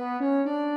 Música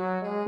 Mm-hmm.